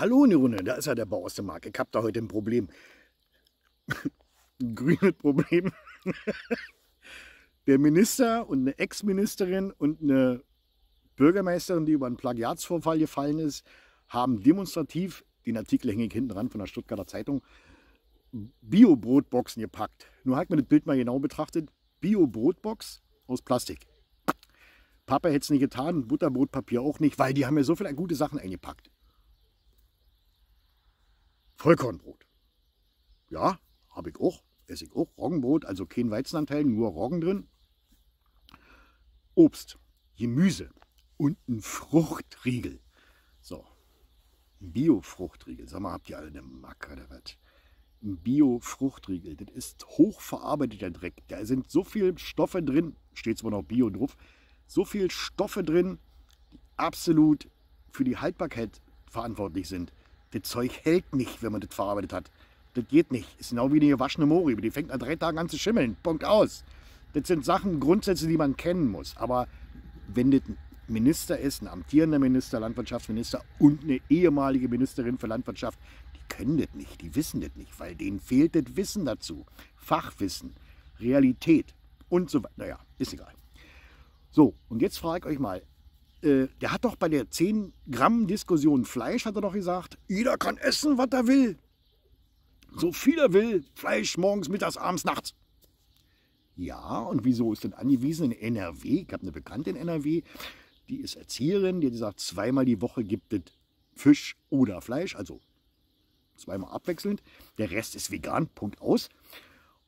Hallo in die Runde, da ist ja der Bau aus der Mark. Ich habe da heute ein Problem. ein grünes Problem. der Minister und eine Ex-Ministerin und eine Bürgermeisterin, die über einen Plagiatsvorfall gefallen ist, haben demonstrativ, den Artikel hänge ich hinten dran von der Stuttgarter Zeitung, Bio-Brotboxen gepackt. Nur hat man das Bild mal genau betrachtet. Bio-Brotbox aus Plastik. Papa hätte es nicht getan, Butterbrotpapier auch nicht, weil die haben ja so viele gute Sachen eingepackt. Vollkornbrot. Ja, habe ich auch. Esse ich auch. Roggenbrot, also kein Weizenanteil, nur Roggen drin. Obst, Gemüse und ein Fruchtriegel. So, Bio-Fruchtriegel. Sag mal, habt ihr alle eine Macke oder was? Ein Bio-Fruchtriegel, das ist hochverarbeiteter Dreck. Da sind so viele Stoffe drin, steht zwar noch Bio drauf, so viele Stoffe drin, die absolut für die Haltbarkeit verantwortlich sind. Das Zeug hält nicht, wenn man das verarbeitet hat. Das geht nicht. Ist genau wie eine gewaschene Moribe. Die fängt nach drei Tagen an zu schimmeln. Punkt aus. Das sind Sachen, Grundsätze, die man kennen muss. Aber wenn das ein Minister ist, ein amtierender Minister, Landwirtschaftsminister und eine ehemalige Ministerin für Landwirtschaft, die können das nicht, die wissen das nicht, weil denen fehlt das Wissen dazu. Fachwissen, Realität und so weiter. Naja, ist egal. So, und jetzt frage ich euch mal, äh, der hat doch bei der 10 Gramm Diskussion Fleisch, hat er doch gesagt, jeder kann essen, was er will. So viel er will, Fleisch morgens, mittags, abends, nachts. Ja, und wieso ist denn angewiesen in NRW? Ich habe eine Bekannte in NRW, die ist Erzieherin, die hat gesagt, zweimal die Woche gibt es Fisch oder Fleisch, also zweimal abwechselnd. Der Rest ist vegan, Punkt aus.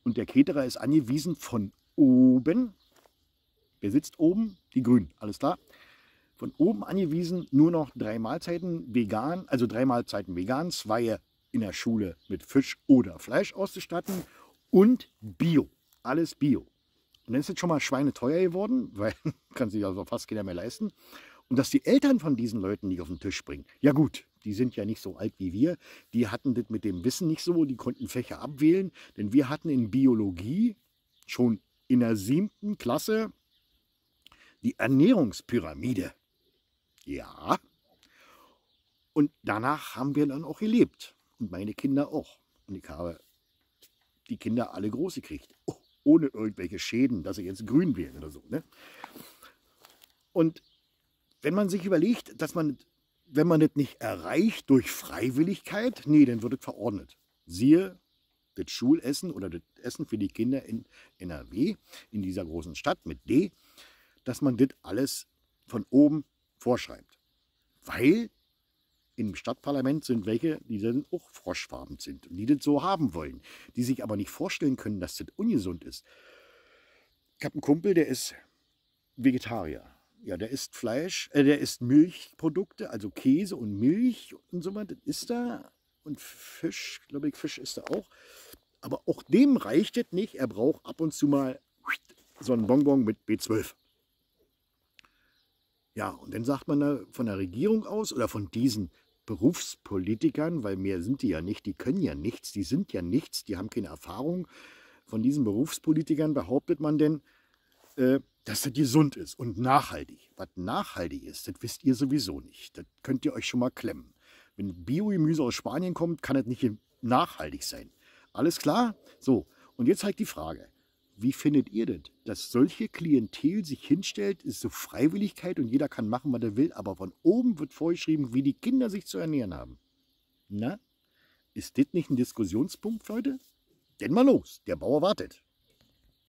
Und der Caterer ist angewiesen von oben. Wer sitzt oben? Die Grünen, alles klar. Von oben angewiesen nur noch drei Mahlzeiten vegan, also drei Mahlzeiten vegan, zwei in der Schule mit Fisch oder Fleisch auszustatten und Bio. Alles Bio. Und dann ist es schon mal schweineteuer geworden, weil kann sich also fast keiner mehr leisten. Und dass die Eltern von diesen Leuten nicht auf den Tisch bringen. Ja gut, die sind ja nicht so alt wie wir. Die hatten das mit dem Wissen nicht so. Die konnten Fächer abwählen. Denn wir hatten in Biologie schon in der siebten Klasse die Ernährungspyramide. Ja. Und danach haben wir dann auch gelebt und meine Kinder auch. Und ich habe die Kinder alle groß gekriegt, oh, ohne irgendwelche Schäden, dass sie jetzt grün wären oder so. Ne? Und wenn man sich überlegt, dass man, wenn man das nicht erreicht durch Freiwilligkeit, nee, dann wird es verordnet. Siehe das Schulessen oder das Essen für die Kinder in NRW, in dieser großen Stadt mit D, dass man das alles von oben vorschreibt. Weil im Stadtparlament sind welche, die dann auch froschfarben sind und die das so haben wollen, die sich aber nicht vorstellen können, dass das ungesund ist. Ich habe einen Kumpel, der ist Vegetarier. Ja, der isst Fleisch, äh, der isst Milchprodukte, also Käse und Milch und so weiter. Das isst er. Und Fisch, glaube ich, Fisch isst er auch. Aber auch dem reicht es nicht. Er braucht ab und zu mal so einen Bonbon mit B12. Ja, und dann sagt man da von der Regierung aus oder von diesen Berufspolitikern, weil mehr sind die ja nicht, die können ja nichts, die sind ja nichts, die haben keine Erfahrung. Von diesen Berufspolitikern behauptet man denn, äh, dass das gesund ist und nachhaltig. Was nachhaltig ist, das wisst ihr sowieso nicht. Das könnt ihr euch schon mal klemmen. Wenn Biogemüse aus Spanien kommt, kann das nicht nachhaltig sein. Alles klar? So, und jetzt halt die Frage. Wie findet ihr das? Dass solche Klientel sich hinstellt, ist so Freiwilligkeit und jeder kann machen, was er will, aber von oben wird vorgeschrieben, wie die Kinder sich zu ernähren haben. Na, ist das nicht ein Diskussionspunkt, Leute? Denn mal los, der Bauer wartet.